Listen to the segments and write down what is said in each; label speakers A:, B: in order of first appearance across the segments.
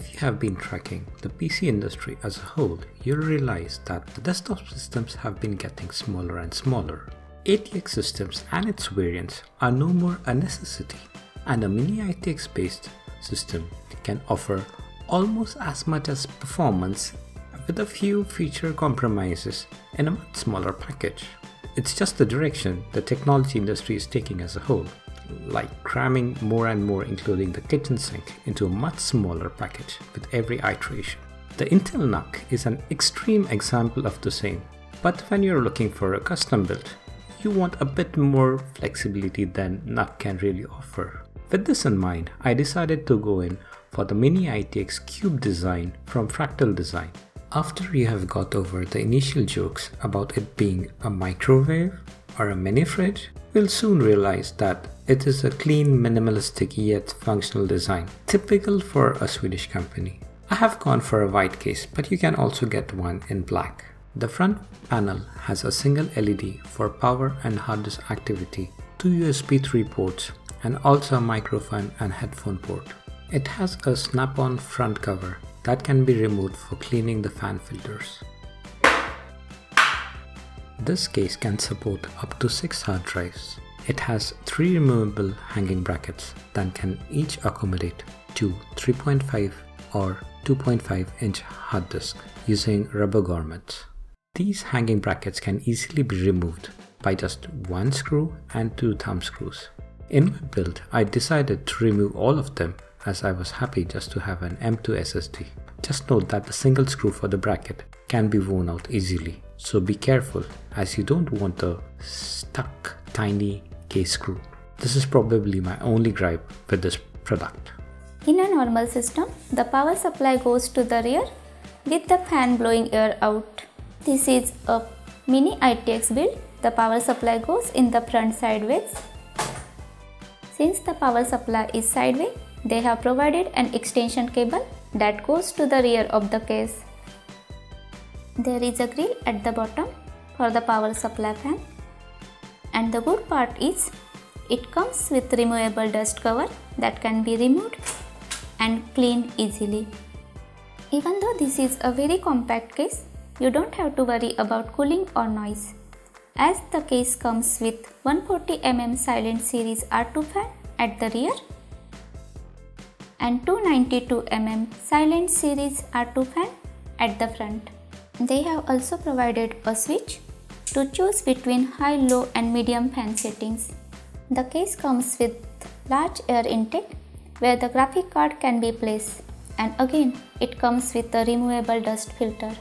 A: have been tracking the PC industry as a whole, you'll realize that the desktop systems have been getting smaller and smaller. ATX systems and its variants are no more a necessity, and a mini ITX based system can offer almost as much as performance with a few feature compromises in a much smaller package. It's just the direction the technology industry is taking as a whole, like cramming more and more including the kitchen sink into a much smaller package with every iteration. The Intel NUC is an extreme example of the same, but when you're looking for a custom build, you want a bit more flexibility than NUC can really offer. With this in mind, I decided to go in for the Mini ITX Cube design from Fractal Design. After you have got over the initial jokes about it being a microwave or a mini fridge, you'll soon realize that it is a clean, minimalistic yet functional design, typical for a Swedish company. I have gone for a white case, but you can also get one in black. The front panel has a single LED for power and hard disk activity, two USB 3 ports, and also a microphone and headphone port. It has a snap-on front cover that can be removed for cleaning the fan filters. This case can support up to 6 hard drives. It has 3 removable hanging brackets that can each accommodate 2 3.5 or 2.5 inch hard disk using rubber grommets. These hanging brackets can easily be removed by just one screw and two thumb screws. In my build, I decided to remove all of them as I was happy just to have an M2 SSD. Just note that the single screw for the bracket can be worn out easily, so be careful as you don't want a stuck tiny case screw. This is probably my only gripe with this product.
B: In a normal system, the power supply goes to the rear with the fan blowing air out. This is a mini ITX build. The power supply goes in the front sideways. Since the power supply is sideways, they have provided an extension cable that goes to the rear of the case. There is a grill at the bottom for the power supply fan. And the good part is it comes with removable dust cover that can be removed and cleaned easily. Even though this is a very compact case, you don't have to worry about cooling or noise as the case comes with 140mm silent series R2 fan at the rear and 292mm silent series R2 fan at the front. They have also provided a switch to choose between high, low and medium fan settings. The case comes with large air intake where the graphic card can be placed and again it comes with a removable dust filter.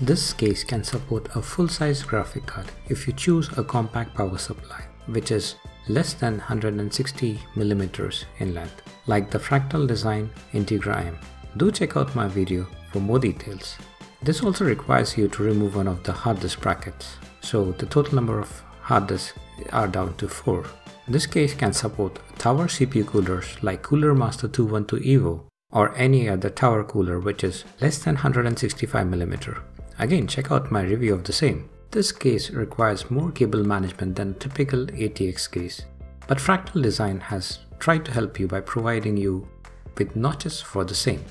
A: This case can support a full-size graphic card if you choose a compact power supply, which is less than 160 mm in length, like the Fractal Design Integra M. Do check out my video for more details. This also requires you to remove one of the hard disk brackets, so the total number of hard disks are down to 4. This case can support tower CPU coolers like Cooler Master 212 Evo or any other tower cooler which is less than 165mm. Again, check out my review of the same. This case requires more cable management than a typical ATX case, but Fractal Design has tried to help you by providing you with notches for the same.